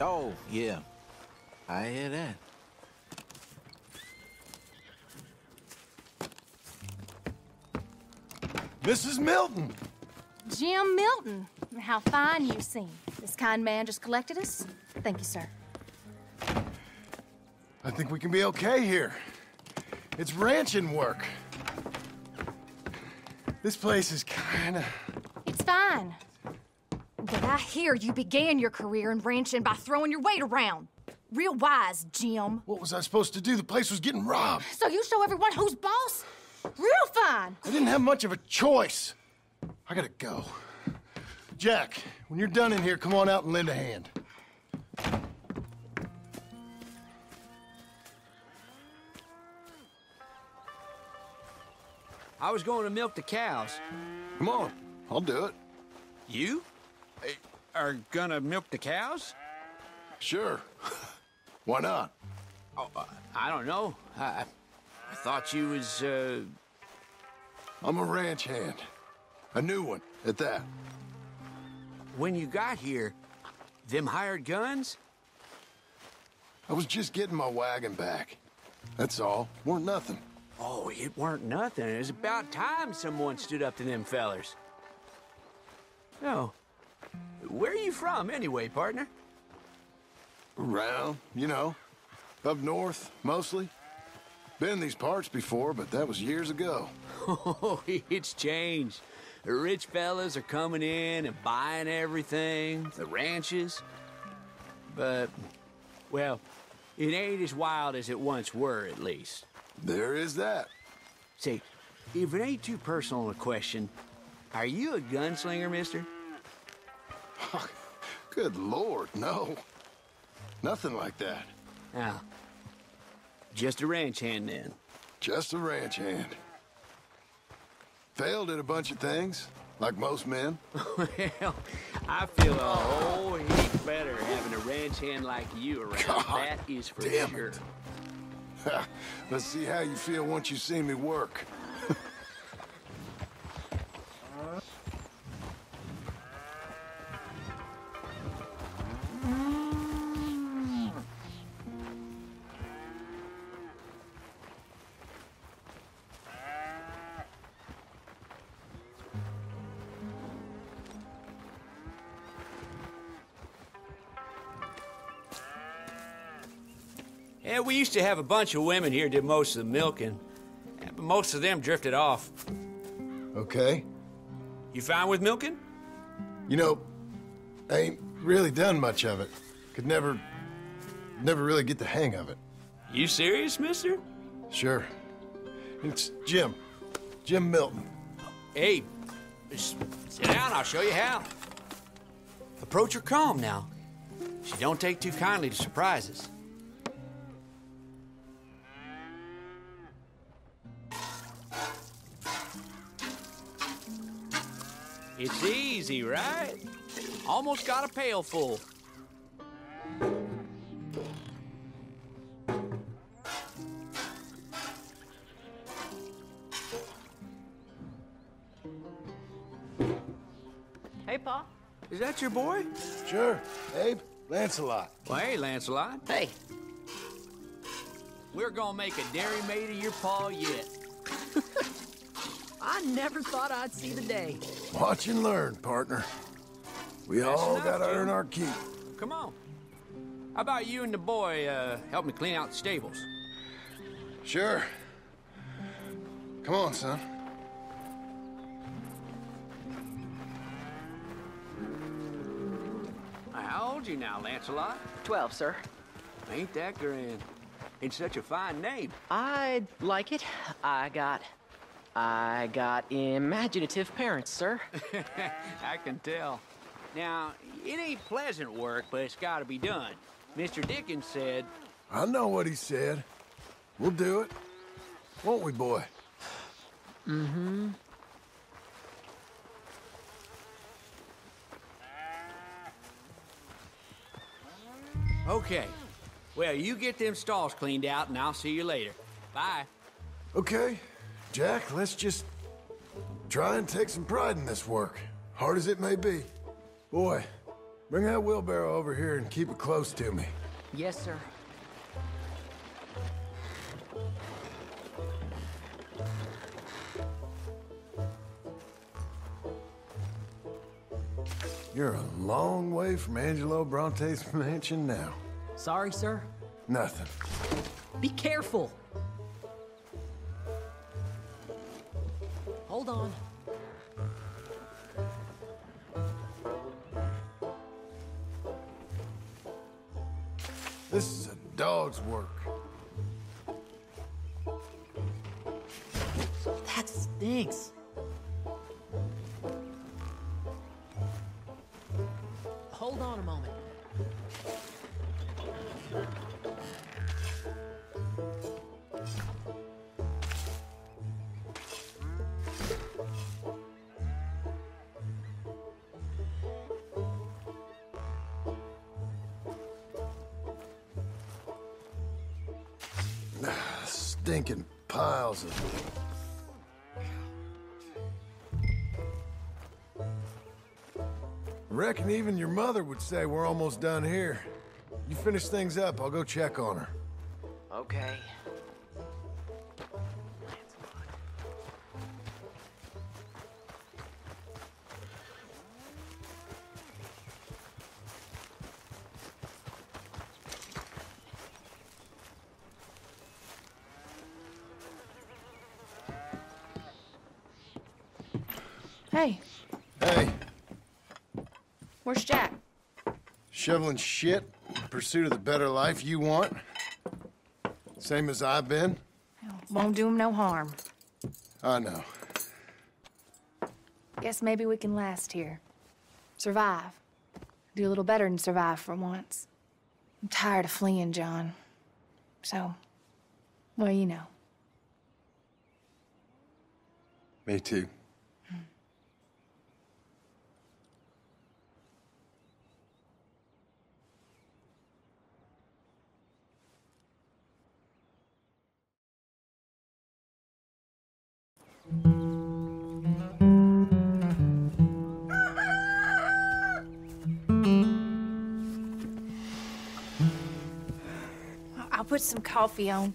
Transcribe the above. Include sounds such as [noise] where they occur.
Oh, yeah. I hear that. Mrs. Milton! Jim Milton. How fine you seem. This kind man just collected us. Thank you, sir. I think we can be okay here. It's ranching work. This place is kinda... It's fine. But I hear you began your career in ranching by throwing your weight around. Real wise, Jim. What was I supposed to do? The place was getting robbed. So you show everyone who's boss? Real fine. I didn't have much of a choice. I gotta go. Jack, when you're done in here, come on out and lend a hand. I was going to milk the cows. Come on, I'll do it. You? Eh, Are gonna milk the cows? Sure. [laughs] Why not? Oh, uh, I don't know. I, I thought you was, uh... I'm a ranch hand. A new one, at that. When you got here, them hired guns? I was just getting my wagon back. That's all. Weren't nothing. Oh, it weren't nothing. It was about time someone stood up to them fellers. Oh. Where are you from, anyway, partner? Around, you know. Up north, mostly. Been in these parts before, but that was years ago. Oh, [laughs] it's changed. The rich fellas are coming in and buying everything, the ranches. But, well, it ain't as wild as it once were, at least. There is that. Say, if it ain't too personal a question, are you a gunslinger, mister? [laughs] Good lord, no. Nothing like that. Ah. Just a ranch hand, then. Just a ranch hand. Failed at a bunch of things, like most men. [laughs] [laughs] well, I feel a whole heap better having a ranch hand like you around. God that is for damn sure. it. Let's see how you feel once you see me work. Yeah, we used to have a bunch of women here did most of the milking. But most of them drifted off. Okay. You fine with milking? You know, I ain't really done much of it. Could never, never really get the hang of it. You serious, mister? Sure. It's Jim. Jim Milton. Hey, just sit down, I'll show you how. Approach her calm now. She don't take too kindly to surprises. It's easy, right? Almost got a pail full. Hey, Pa. Is that your boy? Sure. Abe, Lancelot. Well, hey, Lancelot. Hey. We're gonna make a dairy maid of your paw yet. [laughs] I never thought I'd see the day. Watch and learn, partner. We all enough, gotta Jim. earn our keep. Come on. How about you and the boy uh, help me clean out the stables? Sure. Come on, son. How old you now, Lancelot? Twelve, sir. Ain't that grand? It's such a fine name. I like it. I got... I got imaginative parents, sir. [laughs] I can tell. Now, it ain't pleasant work, but it's gotta be done. Mr. Dickens said, I know what he said. We'll do it. Won't we, boy? Mm-hmm. Okay, well, you get them stalls cleaned out and I'll see you later. Bye. Okay, Jack, let's just try and take some pride in this work, hard as it may be. Boy, Bring that wheelbarrow over here and keep it close to me. Yes, sir. You're a long way from Angelo Bronte's [laughs] mansion now. Sorry, sir. Nothing. Be careful. Hold on. This is a dog's work. That stinks. Hold on a moment. Stinking piles of them. Reckon even your mother would say we're almost done here. You finish things up, I'll go check on her. Okay. Hey, Hey, where's Jack? shoveling shit in pursuit of the better life you want? Same as I've been? Won't do him no harm. I know. Guess maybe we can last here. Survive. Do a little better than survive for once. I'm tired of fleeing, John. So, well, you know. Me too. I'll put some coffee on.